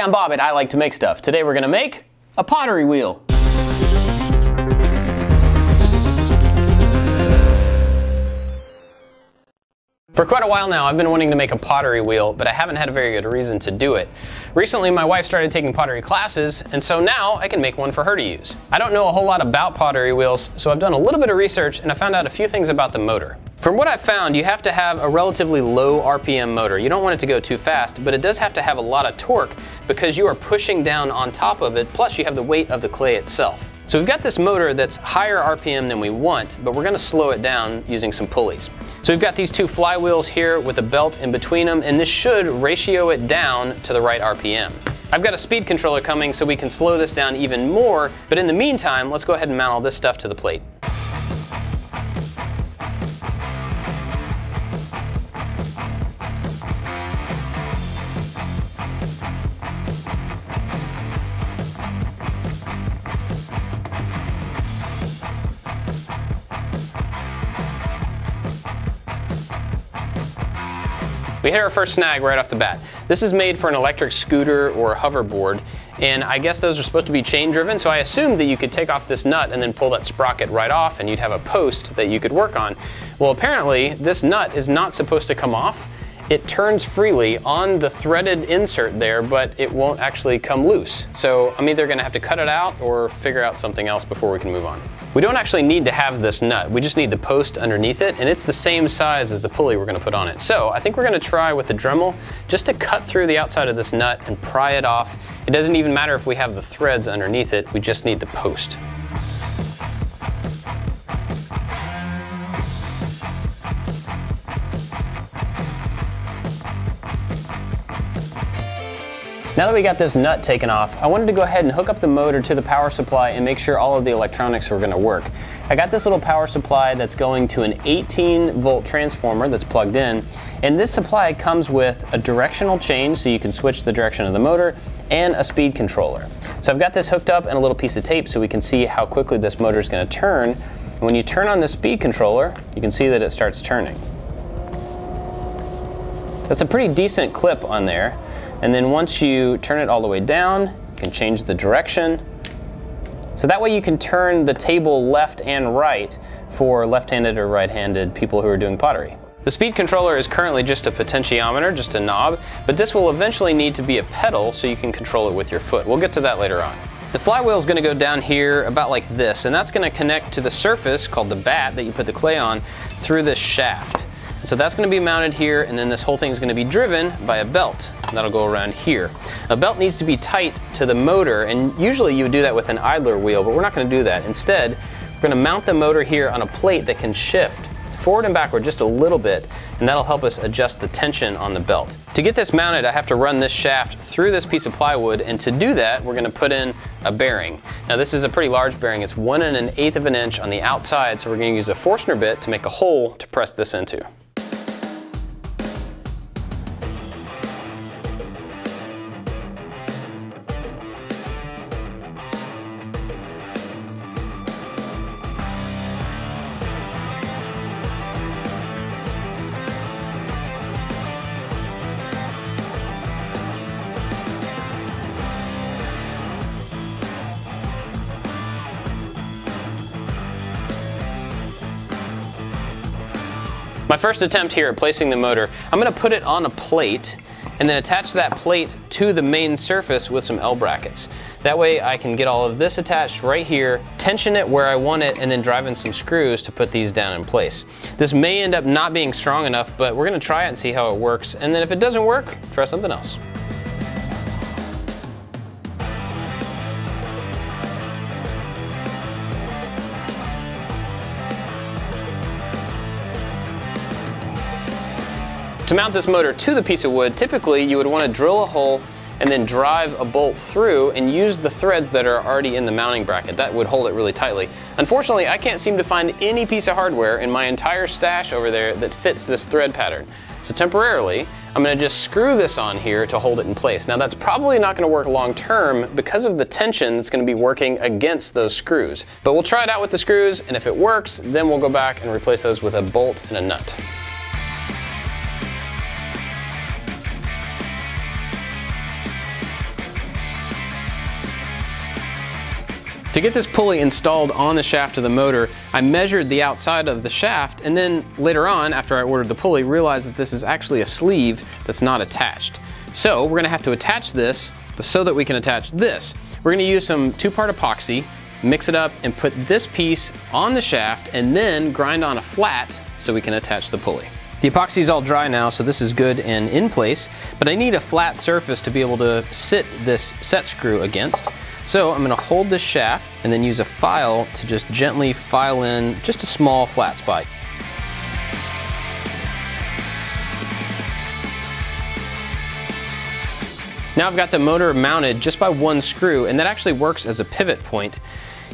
Hey, I'm Bob and I like to make stuff. Today we're gonna make a pottery wheel. For quite a while now, I've been wanting to make a pottery wheel, but I haven't had a very good reason to do it. Recently, my wife started taking pottery classes, and so now I can make one for her to use. I don't know a whole lot about pottery wheels, so I've done a little bit of research and I found out a few things about the motor. From what I've found, you have to have a relatively low RPM motor. You don't want it to go too fast, but it does have to have a lot of torque because you are pushing down on top of it, plus you have the weight of the clay itself. So we've got this motor that's higher RPM than we want, but we're gonna slow it down using some pulleys. So we've got these two flywheels here with a belt in between them, and this should ratio it down to the right RPM. I've got a speed controller coming so we can slow this down even more, but in the meantime, let's go ahead and mount all this stuff to the plate. We hit our first snag right off the bat. This is made for an electric scooter or hoverboard, and I guess those are supposed to be chain driven, so I assumed that you could take off this nut and then pull that sprocket right off and you'd have a post that you could work on. Well, apparently this nut is not supposed to come off. It turns freely on the threaded insert there, but it won't actually come loose. So I'm either gonna have to cut it out or figure out something else before we can move on. We don't actually need to have this nut. We just need the post underneath it, and it's the same size as the pulley we're gonna put on it. So I think we're gonna try with the Dremel just to cut through the outside of this nut and pry it off. It doesn't even matter if we have the threads underneath it, we just need the post. Now that we got this nut taken off, I wanted to go ahead and hook up the motor to the power supply and make sure all of the electronics were gonna work. I got this little power supply that's going to an 18 volt transformer that's plugged in, and this supply comes with a directional change so you can switch the direction of the motor and a speed controller. So I've got this hooked up and a little piece of tape so we can see how quickly this motor is gonna turn. And when you turn on the speed controller, you can see that it starts turning. That's a pretty decent clip on there. And then once you turn it all the way down, you can change the direction. So that way you can turn the table left and right for left-handed or right-handed people who are doing pottery. The speed controller is currently just a potentiometer, just a knob, but this will eventually need to be a pedal so you can control it with your foot. We'll get to that later on. The flywheel is going to go down here about like this, and that's going to connect to the surface called the bat that you put the clay on through this shaft. So that's gonna be mounted here, and then this whole thing is gonna be driven by a belt. That'll go around here. A belt needs to be tight to the motor, and usually you would do that with an idler wheel, but we're not gonna do that. Instead, we're gonna mount the motor here on a plate that can shift forward and backward just a little bit, and that'll help us adjust the tension on the belt. To get this mounted, I have to run this shaft through this piece of plywood, and to do that, we're gonna put in a bearing. Now this is a pretty large bearing. It's one and an eighth of an inch on the outside, so we're gonna use a Forstner bit to make a hole to press this into. My first attempt here at placing the motor, I'm gonna put it on a plate and then attach that plate to the main surface with some L brackets. That way I can get all of this attached right here, tension it where I want it, and then drive in some screws to put these down in place. This may end up not being strong enough, but we're gonna try it and see how it works. And then if it doesn't work, try something else. To mount this motor to the piece of wood, typically you would want to drill a hole and then drive a bolt through and use the threads that are already in the mounting bracket. That would hold it really tightly. Unfortunately, I can't seem to find any piece of hardware in my entire stash over there that fits this thread pattern. So temporarily, I'm gonna just screw this on here to hold it in place. Now that's probably not gonna work long term because of the tension that's gonna be working against those screws. But we'll try it out with the screws, and if it works, then we'll go back and replace those with a bolt and a nut. To get this pulley installed on the shaft of the motor, I measured the outside of the shaft and then later on, after I ordered the pulley, realized that this is actually a sleeve that's not attached. So we're gonna have to attach this so that we can attach this. We're gonna use some two-part epoxy, mix it up and put this piece on the shaft and then grind on a flat so we can attach the pulley. The epoxy is all dry now, so this is good and in place, but I need a flat surface to be able to sit this set screw against. So I'm gonna hold this shaft and then use a file to just gently file in just a small flat spot. Now I've got the motor mounted just by one screw and that actually works as a pivot point.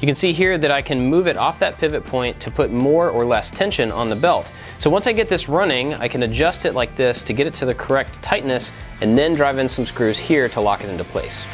You can see here that I can move it off that pivot point to put more or less tension on the belt. So once I get this running, I can adjust it like this to get it to the correct tightness and then drive in some screws here to lock it into place.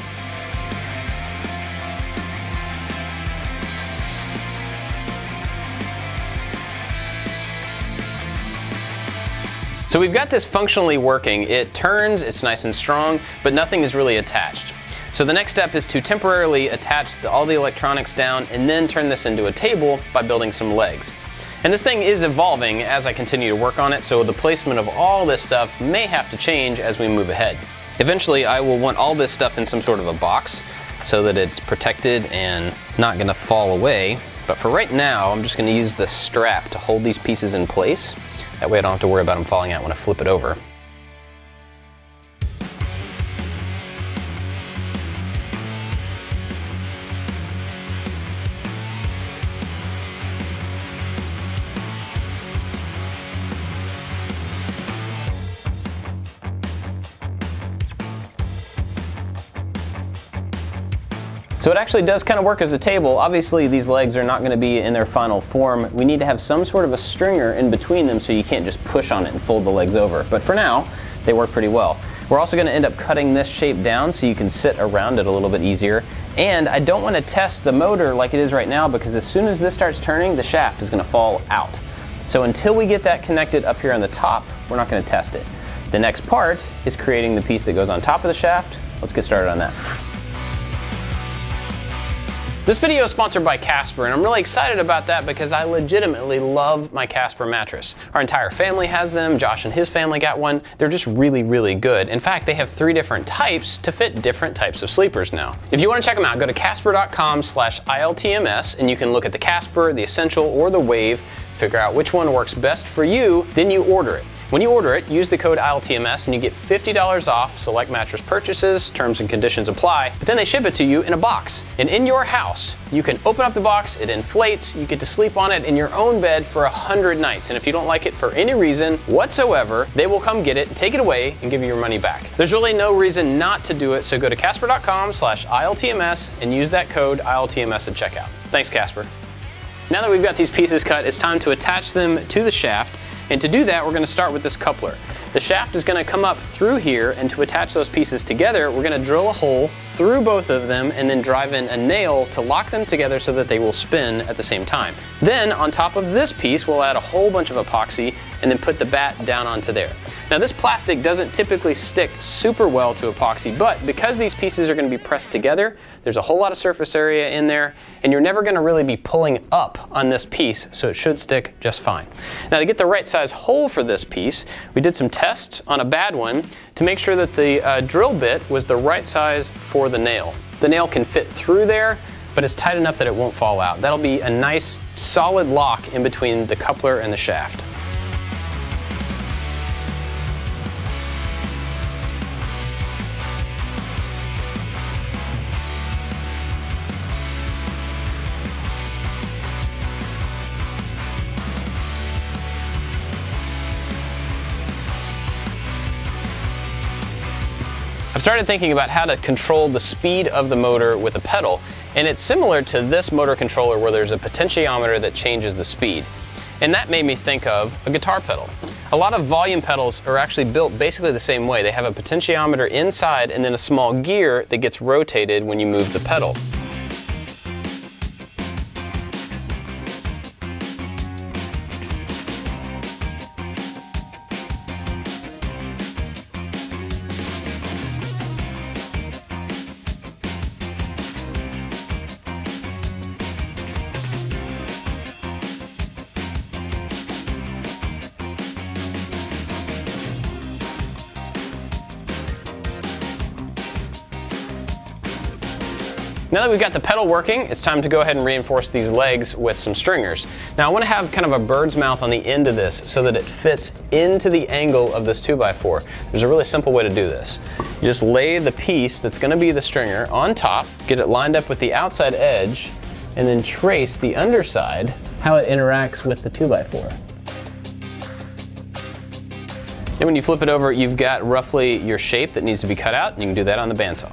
So we've got this functionally working. It turns, it's nice and strong, but nothing is really attached. So the next step is to temporarily attach the, all the electronics down and then turn this into a table by building some legs. And this thing is evolving as I continue to work on it, so the placement of all this stuff may have to change as we move ahead. Eventually I will want all this stuff in some sort of a box so that it's protected and not gonna fall away. But for right now, I'm just gonna use the strap to hold these pieces in place. That way I don't have to worry about them falling out when I flip it over. So it actually does kind of work as a table. Obviously these legs are not going to be in their final form. We need to have some sort of a stringer in between them so you can't just push on it and fold the legs over. But for now, they work pretty well. We're also going to end up cutting this shape down so you can sit around it a little bit easier. And I don't want to test the motor like it is right now because as soon as this starts turning, the shaft is going to fall out. So until we get that connected up here on the top, we're not going to test it. The next part is creating the piece that goes on top of the shaft. Let's get started on that. This video is sponsored by Casper, and I'm really excited about that because I legitimately love my Casper mattress. Our entire family has them, Josh and his family got one. They're just really, really good. In fact, they have three different types to fit different types of sleepers now. If you want to check them out, go to casper.com slash ILTMS, and you can look at the Casper, the Essential, or the Wave, figure out which one works best for you, then you order it. When you order it, use the code ILTMS and you get $50 off select mattress purchases. Terms and conditions apply. But then they ship it to you in a box. And in your house, you can open up the box, it inflates, you get to sleep on it in your own bed for 100 nights. And if you don't like it for any reason whatsoever, they will come get it, take it away, and give you your money back. There's really no reason not to do it, so go to casper.com slash ILTMS and use that code ILTMS at checkout. Thanks, Casper. Now that we've got these pieces cut, it's time to attach them to the shaft and to do that, we're gonna start with this coupler. The shaft is gonna come up through here, and to attach those pieces together, we're gonna drill a hole through both of them and then drive in a nail to lock them together so that they will spin at the same time. Then, on top of this piece, we'll add a whole bunch of epoxy and then put the bat down onto there. Now this plastic doesn't typically stick super well to epoxy, but because these pieces are gonna be pressed together, there's a whole lot of surface area in there, and you're never gonna really be pulling up on this piece, so it should stick just fine. Now to get the right size hole for this piece, we did some tests on a bad one to make sure that the uh, drill bit was the right size for the nail. The nail can fit through there, but it's tight enough that it won't fall out. That'll be a nice solid lock in between the coupler and the shaft. Started thinking about how to control the speed of the motor with a pedal, and it's similar to this motor controller where there's a potentiometer that changes the speed. And that made me think of a guitar pedal. A lot of volume pedals are actually built basically the same way. They have a potentiometer inside and then a small gear that gets rotated when you move the pedal. Now that we've got the pedal working, it's time to go ahead and reinforce these legs with some stringers. Now I want to have kind of a bird's mouth on the end of this so that it fits into the angle of this 2x4. There's a really simple way to do this. You just lay the piece that's going to be the stringer on top, get it lined up with the outside edge, and then trace the underside, how it interacts with the 2x4. And when you flip it over, you've got roughly your shape that needs to be cut out, and you can do that on the bandsaw.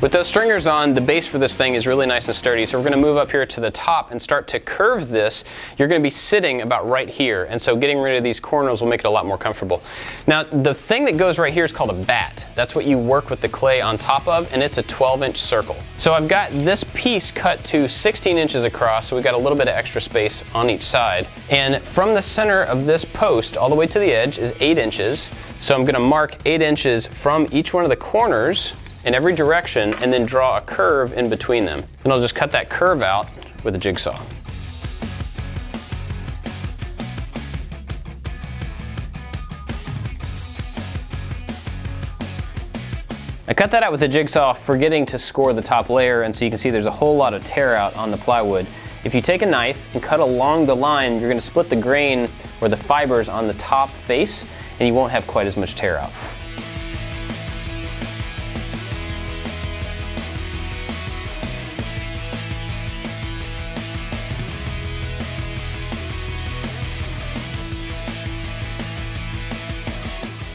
With those stringers on, the base for this thing is really nice and sturdy, so we're gonna move up here to the top and start to curve this. You're gonna be sitting about right here, and so getting rid of these corners will make it a lot more comfortable. Now, the thing that goes right here is called a bat. That's what you work with the clay on top of, and it's a 12 inch circle. So I've got this piece cut to 16 inches across, so we've got a little bit of extra space on each side. And from the center of this post all the way to the edge is eight inches. So I'm gonna mark eight inches from each one of the corners in every direction and then draw a curve in between them. And I'll just cut that curve out with a jigsaw. I cut that out with a jigsaw forgetting to score the top layer and so you can see there's a whole lot of tear out on the plywood. If you take a knife and cut along the line, you're gonna split the grain or the fibers on the top face and you won't have quite as much tear out.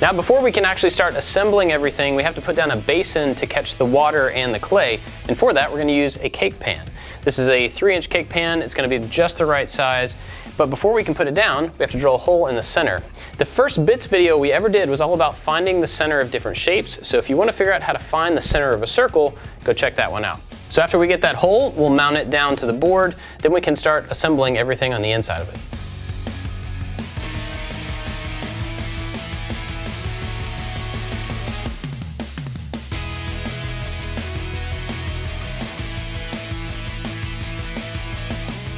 Now before we can actually start assembling everything, we have to put down a basin to catch the water and the clay. And for that, we're gonna use a cake pan. This is a three inch cake pan. It's gonna be just the right size. But before we can put it down, we have to drill a hole in the center. The first bits video we ever did was all about finding the center of different shapes. So if you wanna figure out how to find the center of a circle, go check that one out. So after we get that hole, we'll mount it down to the board. Then we can start assembling everything on the inside of it.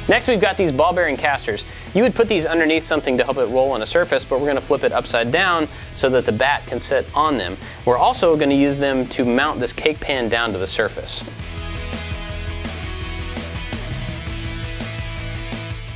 Next we've got these ball bearing casters. You would put these underneath something to help it roll on a surface, but we're gonna flip it upside down so that the bat can sit on them. We're also gonna use them to mount this cake pan down to the surface.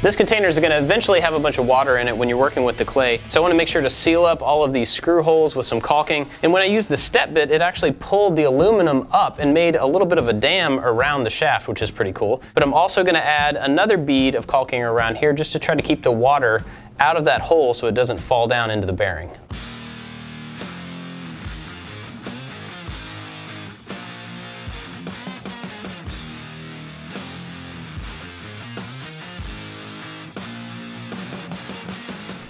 This container is going to eventually have a bunch of water in it when you're working with the clay, so I want to make sure to seal up all of these screw holes with some caulking. And when I used the step bit, it actually pulled the aluminum up and made a little bit of a dam around the shaft, which is pretty cool. But I'm also going to add another bead of caulking around here just to try to keep the water out of that hole so it doesn't fall down into the bearing.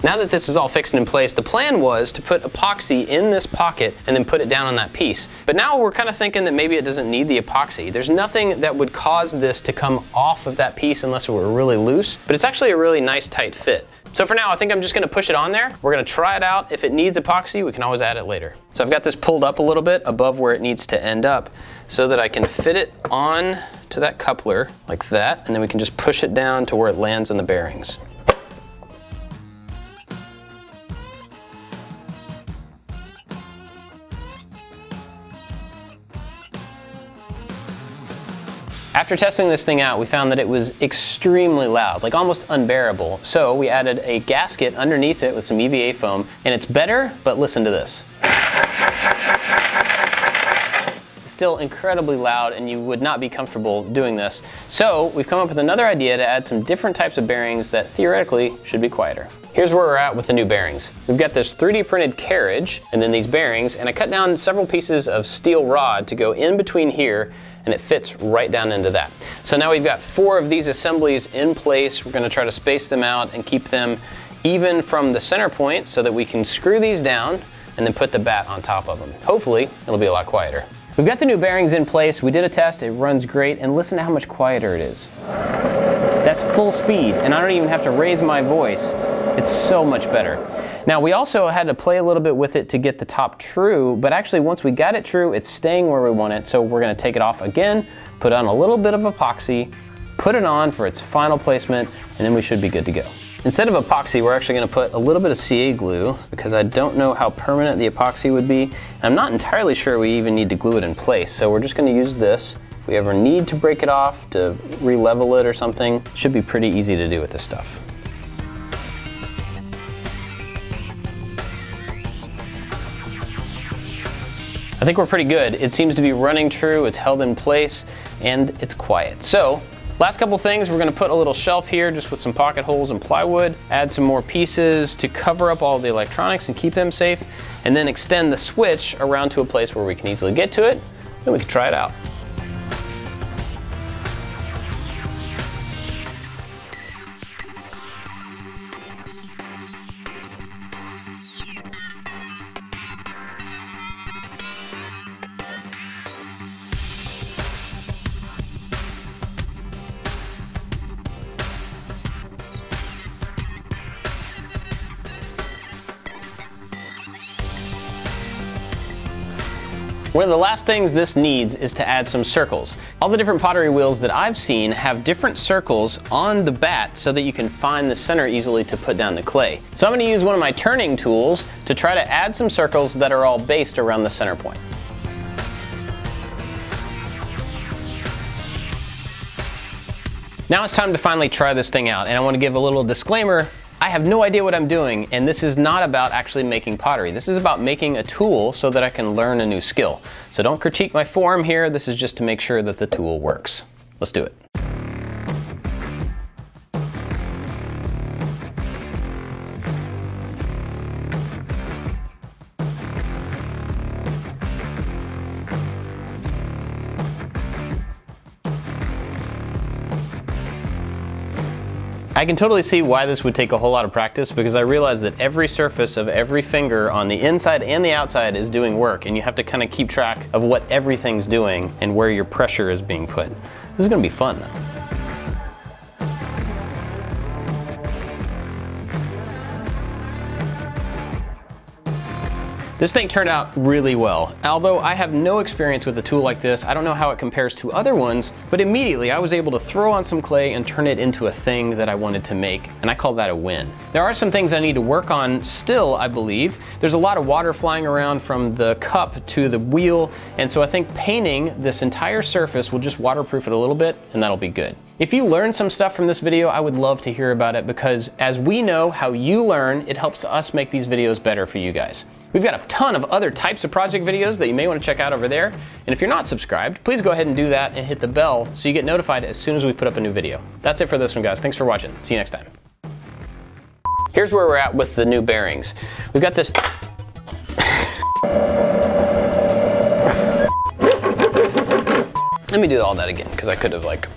Now that this is all fixed and in place, the plan was to put epoxy in this pocket and then put it down on that piece. But now we're kind of thinking that maybe it doesn't need the epoxy. There's nothing that would cause this to come off of that piece unless it were really loose, but it's actually a really nice tight fit. So for now, I think I'm just gonna push it on there. We're gonna try it out. If it needs epoxy, we can always add it later. So I've got this pulled up a little bit above where it needs to end up so that I can fit it on to that coupler like that, and then we can just push it down to where it lands in the bearings. After testing this thing out, we found that it was extremely loud, like almost unbearable. So we added a gasket underneath it with some EVA foam, and it's better, but listen to this. still incredibly loud and you would not be comfortable doing this. So we've come up with another idea to add some different types of bearings that theoretically should be quieter. Here's where we're at with the new bearings. We've got this 3D printed carriage and then these bearings and I cut down several pieces of steel rod to go in between here and it fits right down into that. So now we've got four of these assemblies in place. We're gonna try to space them out and keep them even from the center point so that we can screw these down and then put the bat on top of them. Hopefully, it'll be a lot quieter. We've got the new bearings in place. We did a test, it runs great, and listen to how much quieter it is. That's full speed, and I don't even have to raise my voice. It's so much better. Now we also had to play a little bit with it to get the top true, but actually once we got it true, it's staying where we want it. So we're gonna take it off again, put on a little bit of epoxy, put it on for its final placement, and then we should be good to go. Instead of epoxy, we're actually gonna put a little bit of CA glue because I don't know how permanent the epoxy would be. I'm not entirely sure we even need to glue it in place. So we're just gonna use this. If we ever need to break it off to re-level it or something, should be pretty easy to do with this stuff. I think we're pretty good. It seems to be running true, it's held in place, and it's quiet. So, last couple things, we're gonna put a little shelf here just with some pocket holes and plywood, add some more pieces to cover up all the electronics and keep them safe, and then extend the switch around to a place where we can easily get to it, and we can try it out. One of the last things this needs is to add some circles. All the different pottery wheels that I've seen have different circles on the bat so that you can find the center easily to put down the clay. So I'm gonna use one of my turning tools to try to add some circles that are all based around the center point. Now it's time to finally try this thing out and I want to give a little disclaimer I have no idea what I'm doing, and this is not about actually making pottery. This is about making a tool so that I can learn a new skill. So don't critique my form here, this is just to make sure that the tool works. Let's do it. I can totally see why this would take a whole lot of practice because I realize that every surface of every finger on the inside and the outside is doing work and you have to kind of keep track of what everything's doing and where your pressure is being put. This is gonna be fun This thing turned out really well. Although I have no experience with a tool like this, I don't know how it compares to other ones, but immediately I was able to throw on some clay and turn it into a thing that I wanted to make, and I call that a win. There are some things I need to work on still, I believe. There's a lot of water flying around from the cup to the wheel, and so I think painting this entire surface will just waterproof it a little bit, and that'll be good. If you learned some stuff from this video, I would love to hear about it because as we know how you learn, it helps us make these videos better for you guys. We've got a ton of other types of project videos that you may want to check out over there. And if you're not subscribed, please go ahead and do that and hit the bell so you get notified as soon as we put up a new video. That's it for this one, guys. Thanks for watching. See you next time. Here's where we're at with the new bearings. We've got this. Let me do all that again because I could have like